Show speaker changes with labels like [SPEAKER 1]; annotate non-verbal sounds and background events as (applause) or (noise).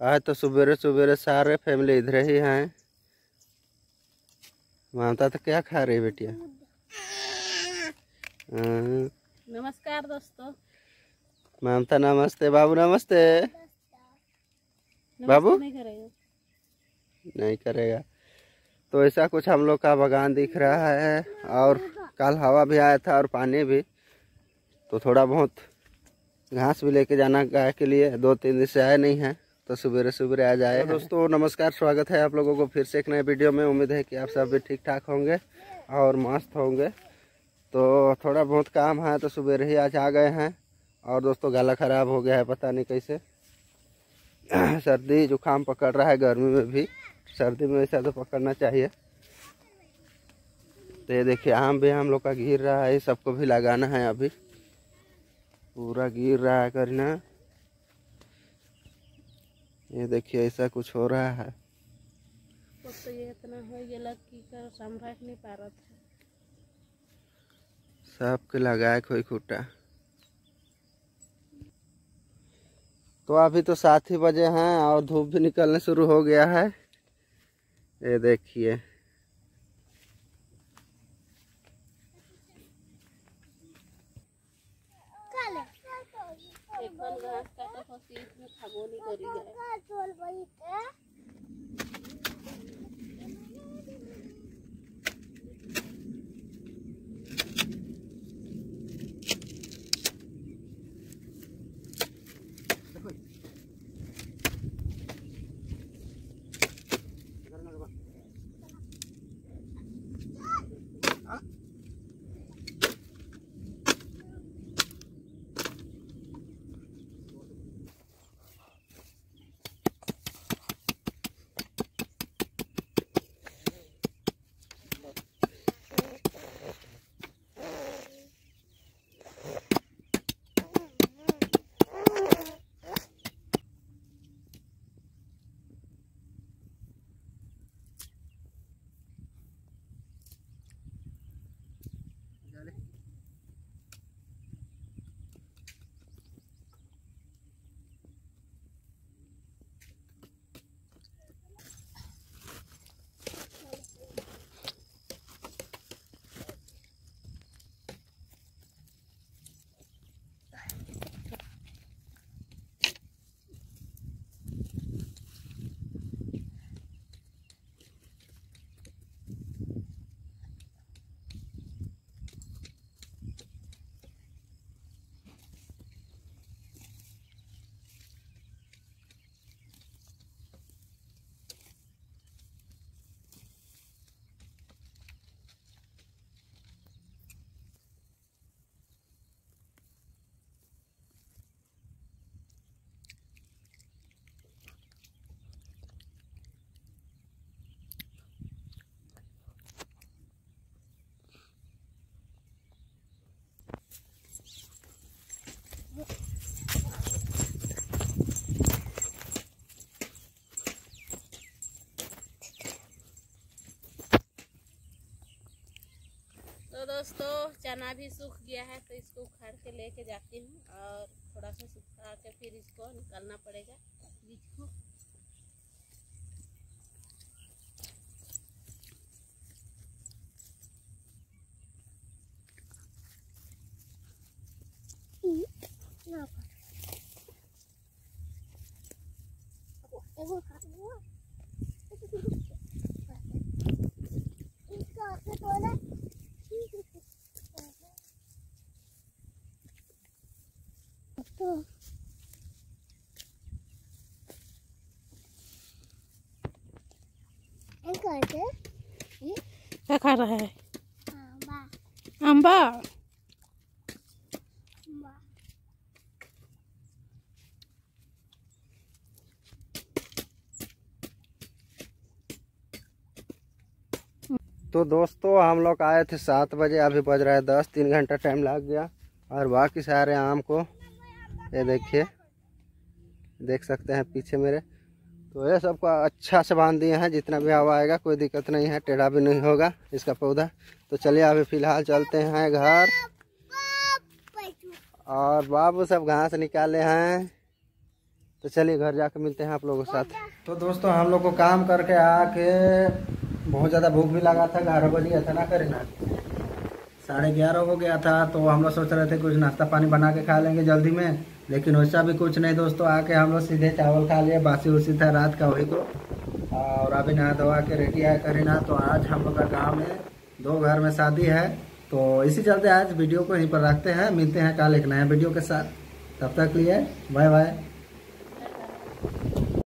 [SPEAKER 1] आज तो सवेरे सवेरे सारे फैमिली इधर ही हैं। ममता तो क्या खा रही है बेटिया? हाँ,
[SPEAKER 2] नमस्कार दोस्तों।
[SPEAKER 1] ममता नमस्ते बाबू नमस्ते। बाबू?
[SPEAKER 2] नहीं करेगा
[SPEAKER 1] नहीं करेगा। तो ऐसा कुछ हम लोग का बगान दिख रहा है और कल हवा भी आया था और पानी भी। तो थोड़ा बहुत घास भी लेके जाना गाय के लिए दो तीन दिन से आए नहीं हैं। तो सवेरे सवेरे आ जाए तो दोस्तों नमस्कार स्वागत है आप लोगों को फिर से एक नए वीडियो में। उम्मीद है कि आप सब भी ठीक ठाक होंगे और मस्त होंगे। तो थोड़ा बहुत काम है तो सवेरे ही आज आ गए हैं और दोस्तों गला खराब हो गया है पता नहीं कैसे। (clears throat) सर्दी जुकाम पकड़ रहा है गर्मी में भी। सर्दी में ऐसा तो पकड़ना चाहिए। तो ये देखिए आम भी हम लोग का गिर रहा है सबको भी लगाना है अभी। पूरा गिर रहा है करना। ये देखिए ऐसा कुछ हो रहा है।
[SPEAKER 2] तो ये इतना हो गया कि कर संभाल नहीं पा रहा था।
[SPEAKER 1] सबके लगाए कोई खूटा। तो अभी तो सात ही बजे हैं और धूप भी निकलने शुरू हो गया है। ये देखिए
[SPEAKER 2] एक बार घास काटा में खगोली करी जाए। दोस्तों, चना भी सूख गया है तो इसको उखाड़ के लेके जाती हूँ और थोड़ा सा सुखा के फिर इसको निकालना पड़ेगा बीज को क्या खा रहा है? अम्बा
[SPEAKER 1] तो दोस्तों हम लोग आए थे सात बजे अभी बज रहा है दस तीन घंटा टाइम लग गया और बाकी सारे आम को ये देखिए। देख सकते हैं पीछे मेरे। तो ये सबको अच्छा से बाँध दिए हैं, जितना भी हवा आएगा, कोई दिक्कत नहीं है, टेढ़ा भी नहीं होगा इसका पौधा। तो चलिए अभी फ़िलहाल चलते हैं घर। और बाबू सब घास निकाले हैं। तो चलिए घर जाके मिलते हैं आप लोगों के साथ। तो दोस्तों, हम लोग को काम करके आके बहुत ज़्यादा भूख भी लगा था ग्यारह बज था ना करीना। साढ़े ग्यारह हो गया था तो हम लोग सोच रहे थे कुछ नाश्ता पानी बना के खा लेंगे जल्दी में, लेकिन वैसा भी कुछ नहीं दोस्तों, आके हम लोग सीधे चावल खा लिए, बासी उसी था रात का वही को और अभी नहा धोवा के रेडी है करीना तो आज हम लोग का गाँव में दो घर में शादी है तो इसी चलते आज वीडियो को यहीं पर रखते हैं, मिलते हैं कल एक नया वीडियो के साथ। तब तक लिए बाय बाय।